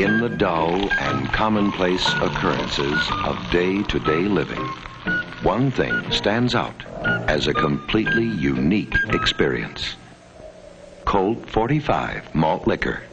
In the dull and commonplace occurrences of day to day living, one thing stands out as a completely unique experience Colt 45 malt liquor.